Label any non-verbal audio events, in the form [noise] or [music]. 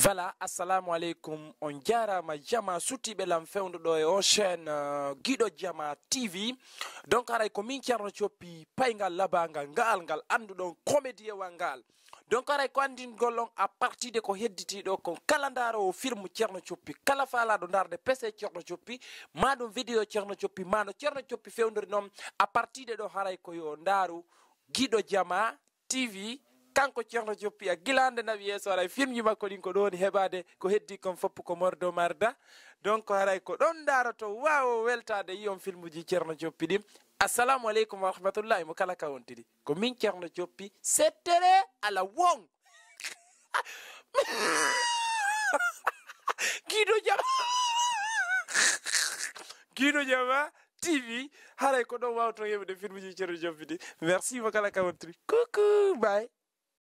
voilà assalamu aleykum on jarama jama suttiɓe lam fewdo ɗo e o chaine uh, guiɗo jama tv donc haray ko min ceerno coppi paygal labagal ngal ngal anduɗon comédie e wa ngal donc haray ko andingol on à partir de ko hedditiɗo kon kala ndarowo film ceerno coppi. Kala falaɗo darde pese ceerno coppi. Maɗum vidéo ceerno coppi mano ceerno coppi fewdori noon. À partir de ɗo haray koyo ndaaru guiɗo jama tv kanko ceerno joppiya gilande nawi yeeso aray film ji makko ɗin ko ɗoni heɓade ko heddi kon foppu ko mordo marda. Donc haray ko ɗon daroto wawo weltade yiyon film uji ceerno joppi ɗin. Assalamu aleykum wa rahmatullahi mo kala ka wontiɗi ko min ceerno joppi settere ala won [laughs] guido jama [laughs] guido jama tv haray ko ɗon wawto yeɓude film uji ceerno joppi ɗi merci mo kala ka wontiri. Coucou bye.